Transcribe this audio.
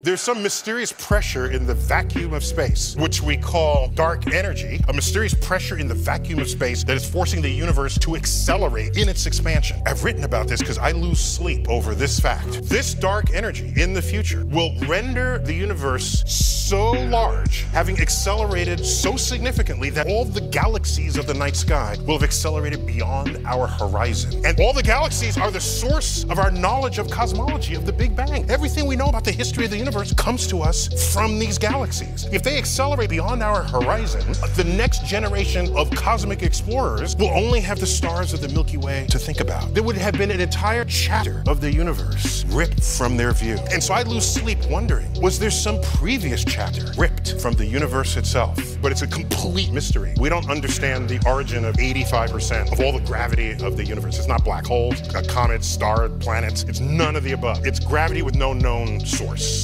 There's some mysterious pressure in the vacuum of space, which we call dark energy, a mysterious pressure in the vacuum of space that is forcing the universe to accelerate in its expansion. I've written about this because I lose sleep over this fact. This dark energy in the future will render the universe so large, having accelerated so significantly that all the galaxies of the night sky will have accelerated beyond our horizon. And all the galaxies are the source of our knowledge of cosmology, of the Big Bang. Everything we know about the history of the universe comes to us from these galaxies. If they accelerate beyond our horizon, the next generation of cosmic explorers will only have the stars of the Milky Way to think about. There would have been an entire chapter of the universe ripped from their view. And so I lose sleep wondering, was there some previous chapter ripped from the universe itself? But it's a complete mystery. We don't understand the origin of 85% of all the gravity of the universe. It's not black holes, uh, comets, stars, planets. It's none of the above. It's gravity with no known source.